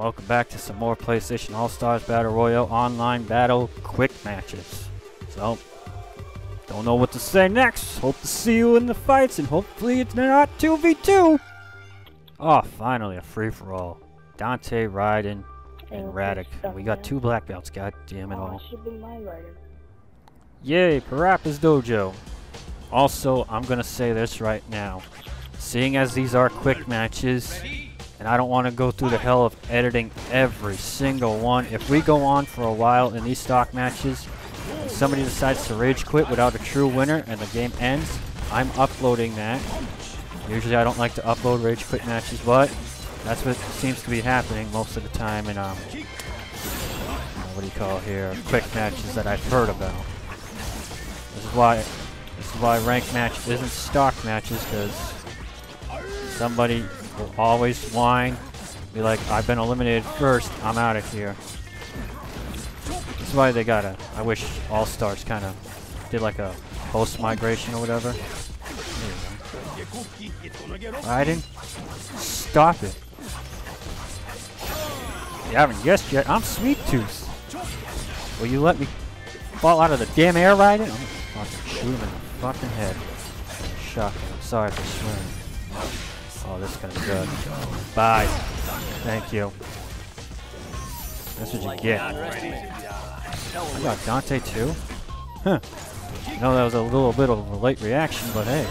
Welcome back to some more PlayStation All-Stars Battle Royale online battle quick matches. So, don't know what to say next. Hope to see you in the fights and hopefully it's not 2v2. Oh, finally a free-for-all. Dante, Raiden, and Radec. We got two black belts, god damn it Oh, all. should be my writer. Yay, Parappa's Dojo. Also, I'm gonna say this right now. Seeing as these are quick matches, and I don't want to go through the hell of editing every single one. If we go on for a while in these stock matches, and somebody decides to rage quit without a true winner and the game ends, I'm uploading that. Usually I don't like to upload rage quit matches, but that's what seems to be happening most of the time in, um, what do you call here, quick matches that I've heard about. This is why this is why ranked match isn't stock matches because somebody will always whine, be like, I've been eliminated first, I'm out of here. That's why they gotta. I wish All Stars kind of did like a post migration or whatever. Go. Raiden, stop it. You haven't guessed yet. I'm Sweet Tooth. Will you let me fall out of the damn air, Raiden? I'm fucking shoot him in the fucking head. Shocking. I'm sorry for swearing. Oh, this is gonna be good. Bye. Thank you. That's what you get. I got Dante too? Huh. I know that was a little bit of a late reaction, but hey.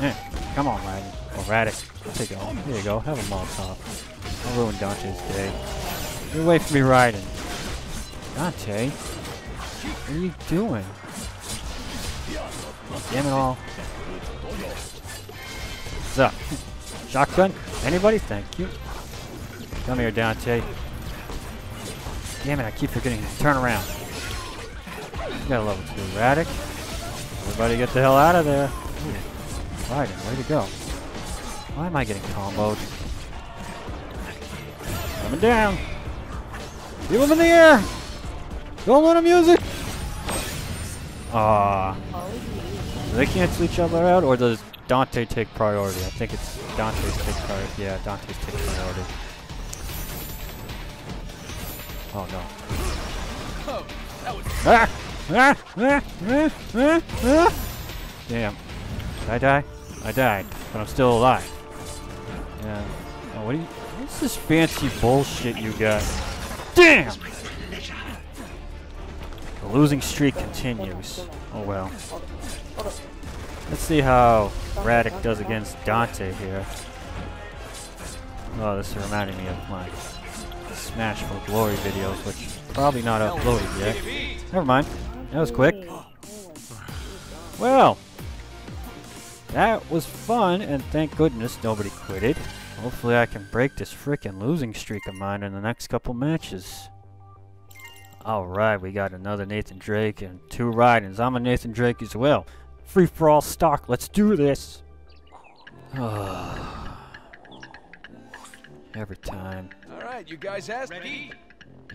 Eh, come on, Raiden. Oh, Radec. Take it. Here you go. Have a Molotov. I'll ruin Dante's day. Get away from me, Raiden. Dante? What are you doing? Damn it all. Up? Shotgun? Anybody? Thank you. Come here, Dante. Damn it, I keep forgetting to turn around. Got a level 2 Radec. Everybody get the hell out of there. Raiden, way to go. Why am I getting comboed? Coming down. Keep him in the air. Don't let him use it. Ah. They cancel each other out, or does Dante take priority? I think it's Dante's take priority. Yeah, Dante's take priority. Oh no. Ah! Ah! Ah! Ah! Ah! Ah! Damn. Did I die? I died, but I'm still alive. Yeah. Oh, what do you? What's this fancy bullshit you got? Damn! The losing streak continues. Oh well. Let's see how Radec does against Dante here. Oh, this is reminding me of my Smash for Glory videos, which probably not uploaded yet. Never mind. That was quick. Well, that was fun, and thank goodness nobody quitted. Hopefully I can break this frickin' losing streak of mine in the next couple matches. Alright, we got another Nathan Drake and two Raidens. I'm a Nathan Drake as well. Free for all stock, let's do this! Every time. All right, you guys asked me.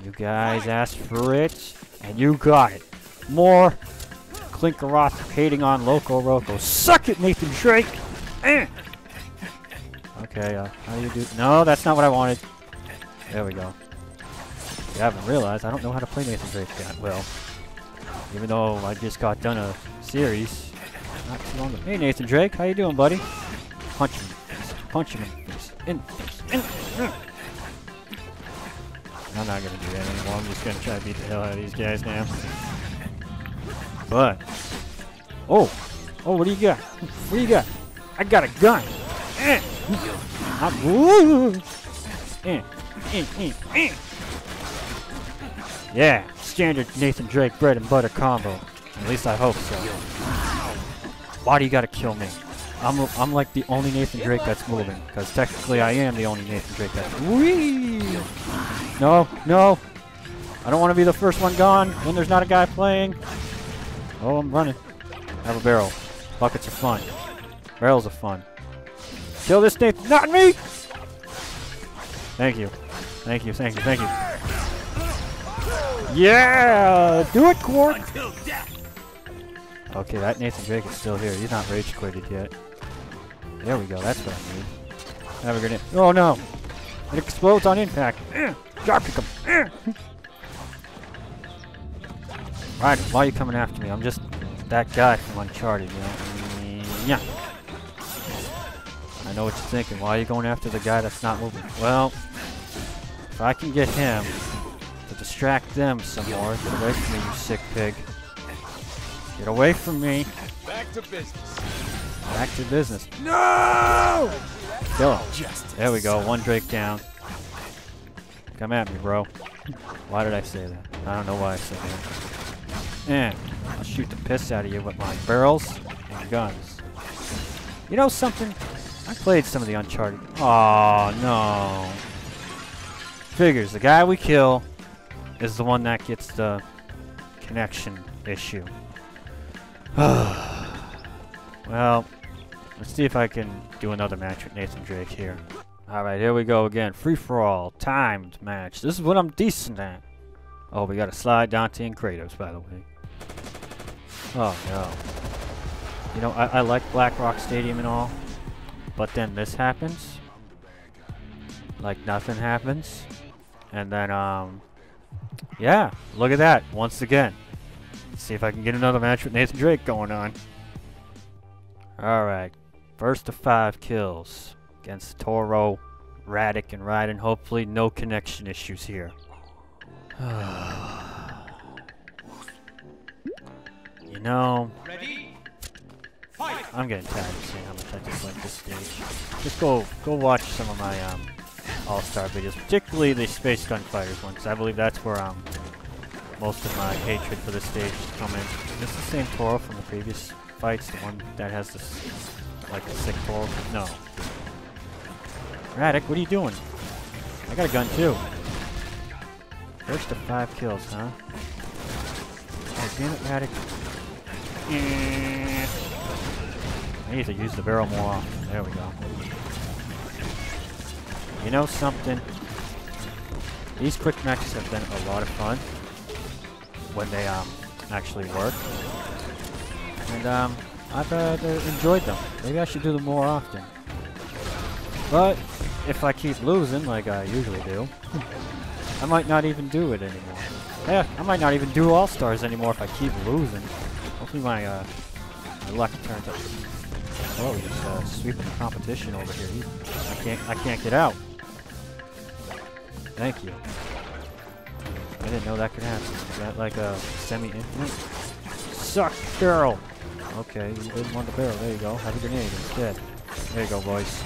You guys asked for it, and you got it. More Clinkeroth hating on Loco Roco. Suck it, Nathan Drake! Eh. Okay, uh, how do you do? No, that's not what I wanted. There we go. You haven't realized I don't know how to play Nathan Drake that well. Even though I just got done a series not too long ago. Hey Nathan Drake, how you doing, buddy? Punch him. in the face, Punch him in the face. In the face. In the face. I'm not gonna do that anymore. I'm just gonna try to beat the hell out of these guys now. But oh, oh, what do you got? What do you got? I got a gun. Eh. I'm, ooh. Eh, eh, eh, eh. Yeah, standard Nathan Drake bread and butter combo. At least I hope so. Why do you gotta kill me? I'm, I'm like the only Nathan Drake that's moving, because technically I am the only Nathan Drake that's. Whee! No, no. I don't want to be the first one gone when there's not a guy playing. Oh, I'm running. I have a barrel. Buckets are fun. Barrels are fun. Kill this Nathan, not me! Thank you. Thank you, thank you, thank you. Yeah! Do it, Quark! Okay, that Nathan Drake is still here. He's not rage quitted yet. There we go. That's what I need. Have a grenade. Oh no! It explodes on impact. Drop kick him. Right, why are you coming after me? I'm just that guy from Uncharted, you know? Yeah. I know what you're thinking. Why are you going after the guy that's not moving? Well, if I can get him to distract them some more, away from me, you sick pig. Get away from me. Back to business. Back to business. No! Kill him. There we go. One Drake down. Come at me, bro. Why did I say that? I don't know why I said that. And I'll shoot the piss out of you with my barrels and guns. You know something? I played some of the Uncharted. Oh no. Figures the guy we kill is the one that gets the connection issue. well, let's see if I can do another match with Nathan Drake here. Alright, here we go again. Free for all. Timed match. This is what I'm decent at. Oh, we got a slide Dante and Kratos, by the way. Oh, no. You know, I, I like Black Rock Stadium and all, but then this happens. Like nothing happens. And then, um, yeah, look at that. Once again. See if I can get another match with Nathan Drake going on. Alright. First of five kills against Toro, Radec, and Raiden. Hopefully no connection issues here. you know, Ready? I'm getting tired of seeing how much I just like this stage. Just go go watch some of my um, All-Star videos, particularly the Space Gunfighters one, 'cause I believe that's where um, most of my hatred for this stage is coming. Is this the same Toro from the previous fights? The one that has this, like, the sick Toro? No. Radec, what are you doing? I got a gun too. First to five kills, huh? Oh, damn it, Radec. I need to use the barrel more often. There we go. You know something? These quick matches have been a lot of fun when they um actually work. And um I've uh, enjoyed them. Maybe I should do them more often. But if I keep losing like I usually do, I might not even do it anymore. Yeah, I might not even do All Stars anymore if I keep losing. Hopefully my uh my luck turns up. Oh, he's uh, sweeping the competition over here. He, I can't I can't get out. Thank you. I didn't know that could happen. Is that like a semi-infinite? Suck, girl! Okay, you didn't want the barrel. There you go. Have a grenade instead. There you go, boys.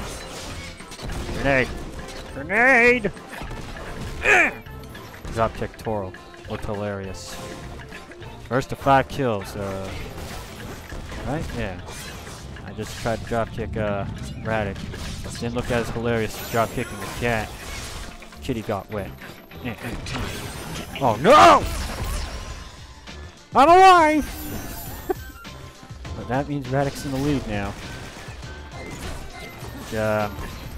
Grenade! Grenade! Drop kick Toro. Looked hilarious. First to five kills. Uh, right? Yeah. I just tried to drop kick uh, Radec. Didn't look as hilarious as drop kicking the cat. Kitty got wet. Oh no! I'm alive! but that means Radec's in the lead now. Which, uh,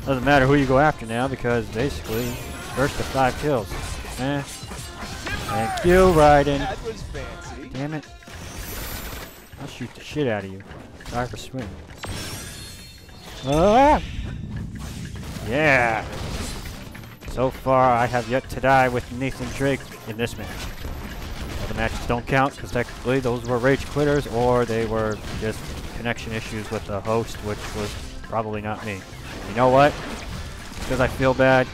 doesn't matter who you go after now because basically, first to five kills. Eh. Thank you, Raiden. That was fancy. Damn it. I'll shoot the shit out of you. Sorry for swinging. Ah! Yeah! So far, I have yet to die with Nathan Drake in this match. The matches don't count because technically those were rage quitters or they were just connection issues with the host, which was probably not me. You know what? Because I feel bad,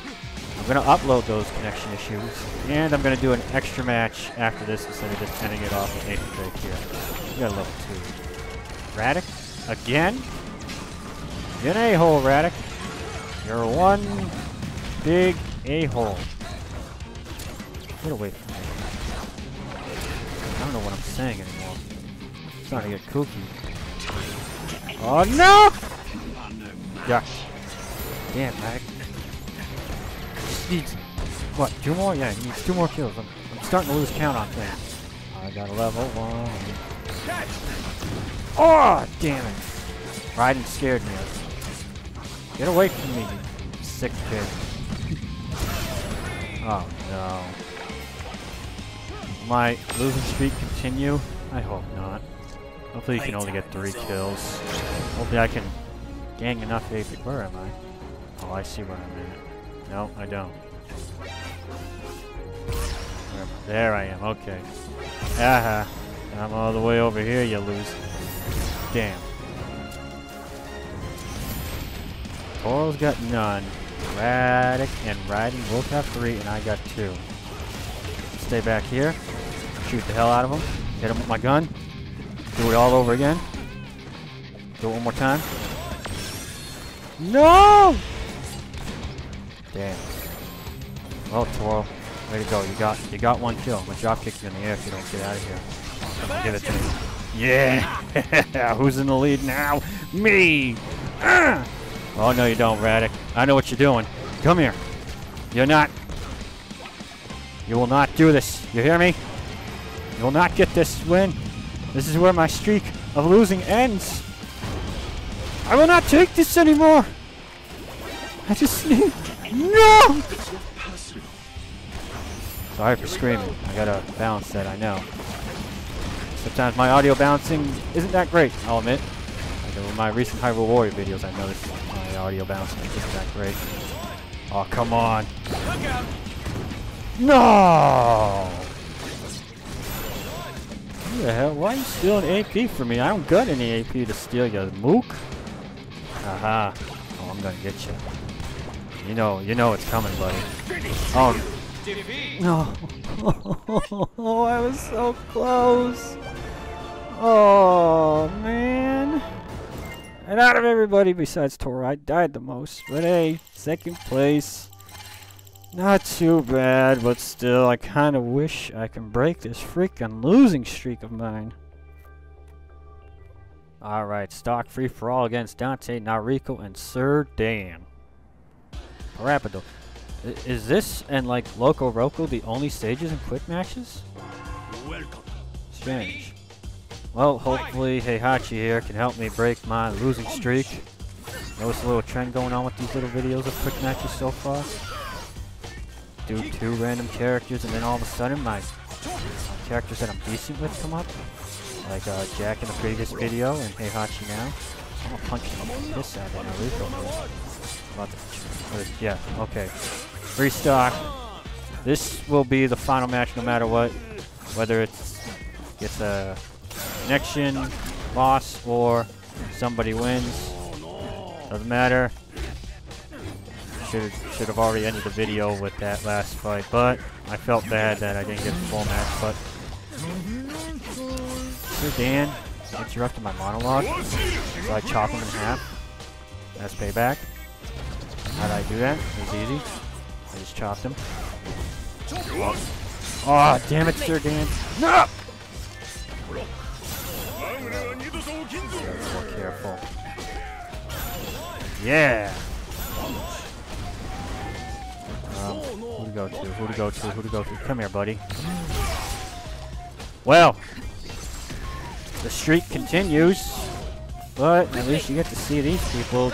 I'm going to upload those connection issues and I'm going to do an extra match after this instead of just ending it off with Nathan Drake here. You got level 2. Radec? Again? You're an a-hole, Radec. You're one big a-hole. Get away from me. I don't know what I'm saying anymore. I'm starting to get kooky. Oh no! Yeah. Damn, Radec. Just needs, what, two more? Yeah, he needs two more kills. I'm, I'm starting to lose count on things. I got a level one. Oh, damn it. Raiden scared me. Get away from me, sick kid. Oh no. My losing streak continue? I hope not. Hopefully you can only get three kills. Hopefully I can gang enough AP. Where am I? Oh, I see where I'm at. No, I don't. Where am I? There I am, okay. Aha. I'm all the way over here, you lose. Damn. Toro's got none. Radec and Raiden both have three, and I got two. Stay back here. Shoot the hell out of him. Hit him with my gun. Do it all over again. Do it one more time. No! Damn. Well, Toro, way to go. You got you got one kill. Gonna drop kick you in the air if you don't get out of here. Give it to me. Yeah! Who's in the lead now? Me! Ah! Oh, no, you don't, Radec. I know what you're doing. Come here. You're not. You will not do this. You hear me? You will not get this win. This is where my streak of losing ends. I will not take this anymore. I just need. No! Sorry for screaming. I gotta balance that, I know. Sometimes my audio balancing isn't that great, I'll admit. Like in my recent Hyrule Warrior videos, I noticed audio balancing isn't that great. Oh, come on. No! Who the hell? Why are you stealing AP from me? I don't got any AP to steal, you mook. Aha. Oh, I'm gonna get you. You know, you know it's coming, buddy. Oh, no. Oh, I was so close. Oh, man. And out of everybody besides Toro, I died the most. But hey, second place. Not too bad, but still, I kind of wish I can break this freaking losing streak of mine. Alright, stock free for all against Dante, Nariko, and Sir Dan. Rapido. Is this and like Loco Roco the only stages in quick matches? Welcome. Strange. Well, hopefully Heihachi here can help me break my losing streak. Notice a little trend going on with these little videos of quick matches so far. Do two random characters and then all of a sudden my, characters that I'm decent with come up. Like uh, Jak in the previous video and Heihachi now. I'm gonna punch the this out of Naruto. yeah, okay. Restock. This will be the final match no matter what. Whether it's gets a connection, loss, or somebody wins. Doesn't matter. Should should have already ended the video with that last fight, but I felt bad that I didn't get the full match. But Sir Dan interrupted my monologue, so I chop him in half. That's payback. How did I do that? It was easy. I just chopped him. Oh, damn it, Sir Dan. No! Be more careful. Yeah! Um, who to go to? Who to go to? Who to go to? Come here, buddy. Well, the streak continues, but at least you get to see these people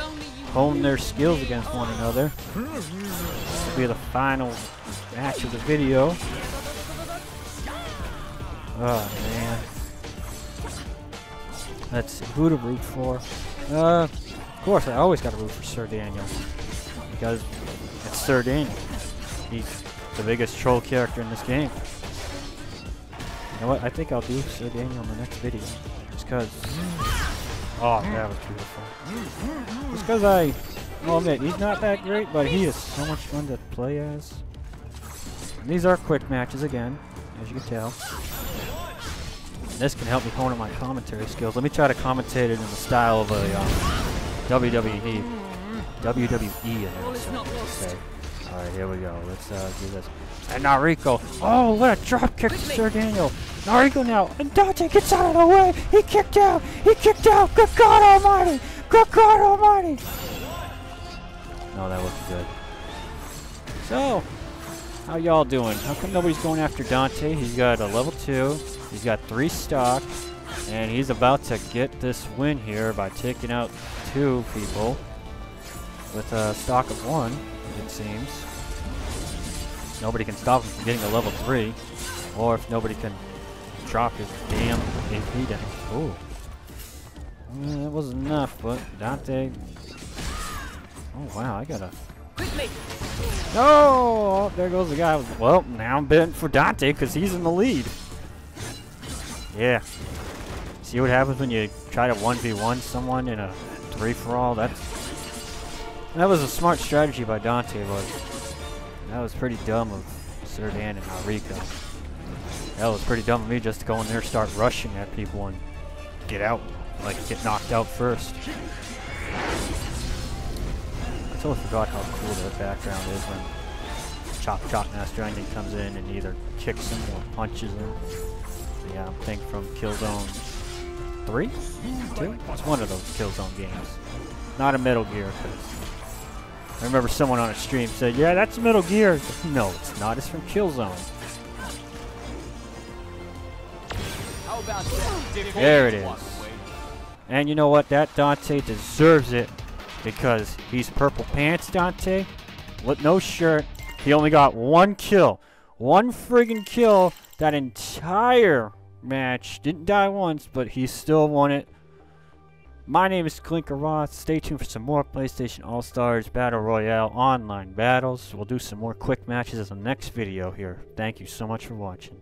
hone their skills against one another. This will be the final match of the video. Oh man. Let's see, who to root for. Uh, of course, I always gotta root for Sir Daniel. Because it's Sir Daniel. He's the biggest troll character in this game. You know what? I think I'll do Sir Daniel in the next video. Just because. Oh, that was beautiful. Just because I. I'll admit, he's not that great, but he is so much fun to play as. And these are quick matches again, as you can tell. This can help me hone my commentary skills. Let me try to commentate it in the style of a WWE. WWE. Alright, here we go. Let's uh, do this. And Nariko. Oh, what a drop kick to Sir Daniel. Nariko now. And Dante gets out of the way. He kicked out. He kicked out. Good God Almighty. Good God Almighty. No, that looked good. So, how y'all doing? How come nobody's going after Dante? He's got a level 2. He's got 3 stock. And he's about to get this win here by taking out two people with a stock of 1, it seems. Nobody can stop him from getting a level 3. Or if nobody can drop his damn AP down. Ooh. Uh, that wasn't enough, but Dante... Oh wow, I got a Quickly! No! Oh, there goes the guy. Well, now I'm betting for Dante because he's in the lead. Yeah. See what happens when you try to 1v1 someone in a 3-for-all? That's... That was a smart strategy by Dante, but that was pretty dumb of Sir Dan and Nariko. That was pretty dumb of me just to go in there start rushing at people and get out. Like, get knocked out first. I totally forgot how cool their background is when Chop Chop Master Onion comes in and either kicks him or punches him. Yeah, I'm thinking from Killzone 3? 2? It's one of those Killzone games. Not a Metal Gear, I remember someone on a stream said, yeah, that's Metal Gear. No, it's not. It's from Killzone. There it is. And you know what? That Dante deserves it because he's purple pants Dante. With no shirt. He only got one kill. One friggin' kill that entire match. Didn't die once, but he still won it. My name is Clinkeroth. Stay tuned for some more PlayStation All-Stars Battle Royale online battles. We'll do some more quick matches in the next video here. Thank you so much for watching.